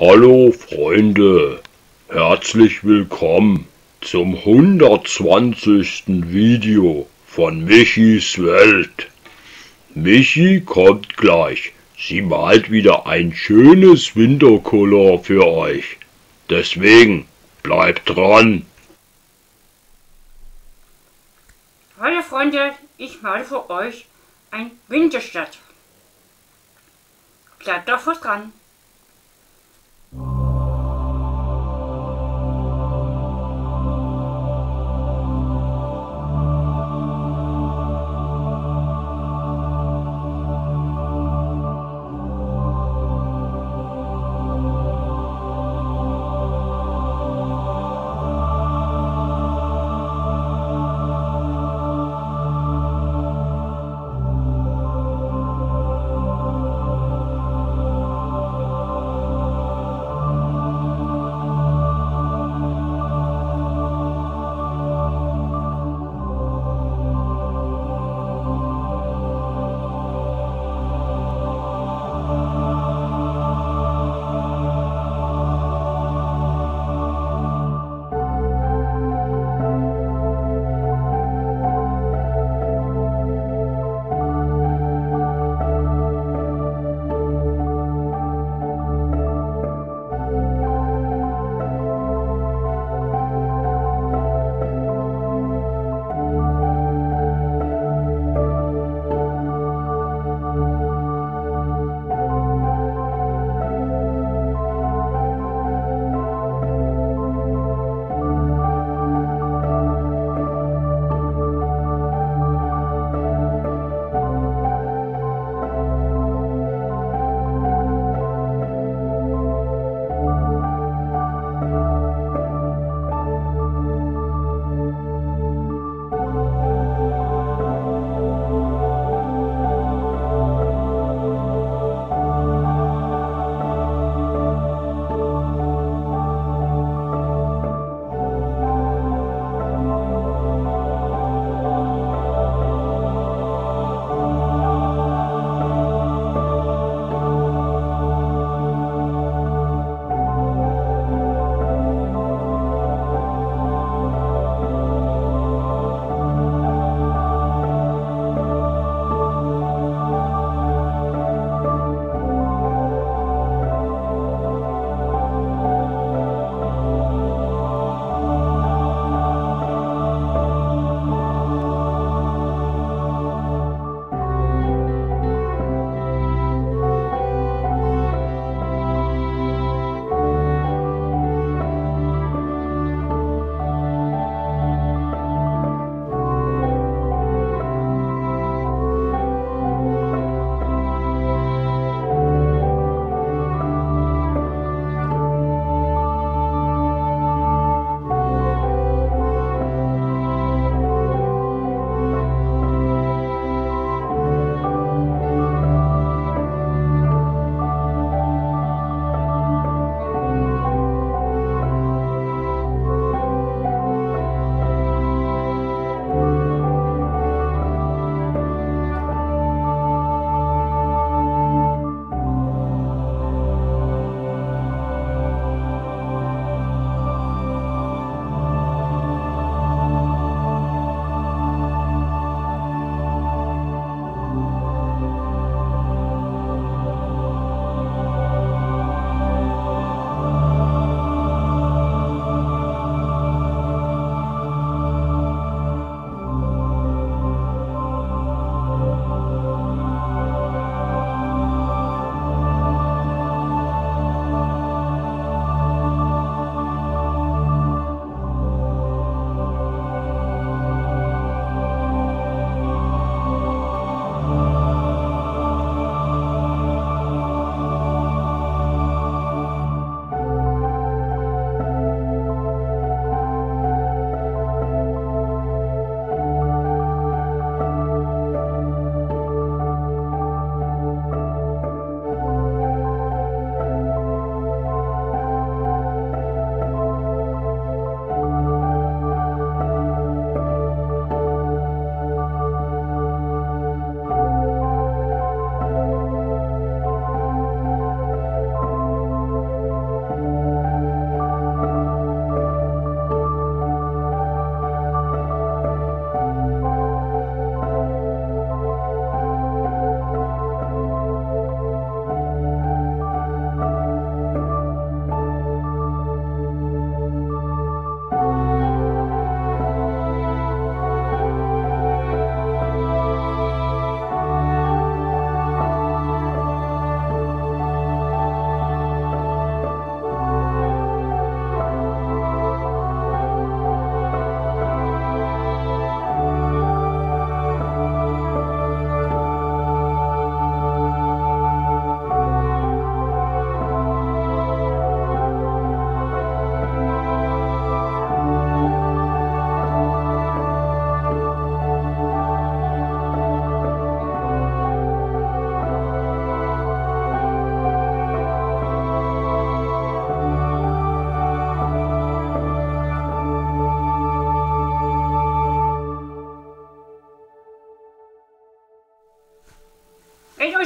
Hallo Freunde, herzlich willkommen zum 120. Video von Michis Welt. Michi kommt gleich. Sie malt wieder ein schönes Wintercolor für euch. Deswegen bleibt dran. Hallo Freunde, ich male für euch ein Winterstadt. Bleibt was dran.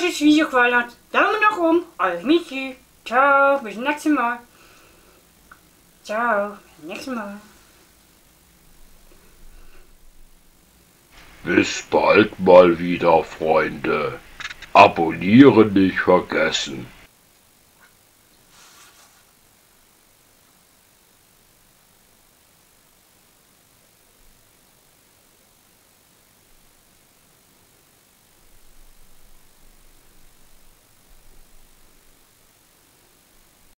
Euch das Video gefallen hat, Daumen nach oben, euer Michi. Ciao, bis zum nächsten Mal. Ciao, bis zum nächsten Mal. Bis bald mal wieder, Freunde. Abonnieren nicht vergessen.